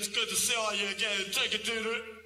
it's good to see all you again. Take it, dude.